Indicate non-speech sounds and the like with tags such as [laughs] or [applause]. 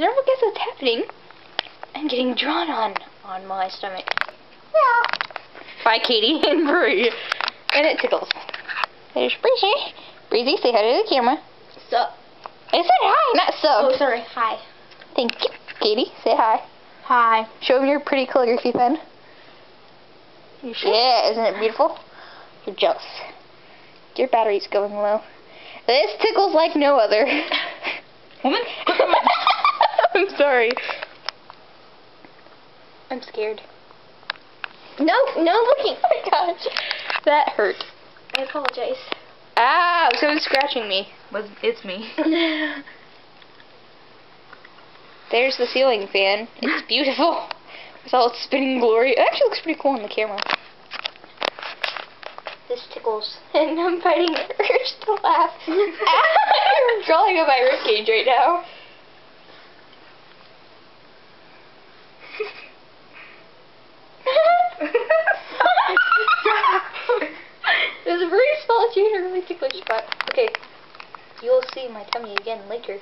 never guess what's happening. I'm getting drawn on on my stomach. by Katie and Bree. And it tickles. There's Breezy. Breezy, say hi to the camera. Sup? I said hi, not sub. Oh, sorry. Hi. Thank you. Katie, say hi. Hi. Show them your pretty calligraphy pen. You sure? Yeah, isn't it beautiful? You're jealous. Your battery's going low. This tickles like no other. [laughs] Woman? [laughs] Sorry. I'm scared. No, no looking. [laughs] Oh my gosh. That hurt. I apologize. Ah, someone's scratching me. Was it's me. [laughs] There's the ceiling fan. It's beautiful. With all its spinning glory. It actually looks pretty cool on the camera. this tickles. [laughs] And I'm fighting the urge to laugh. I'm drawing on my ribcage right now. Spot. Okay, you'll see my tummy again later.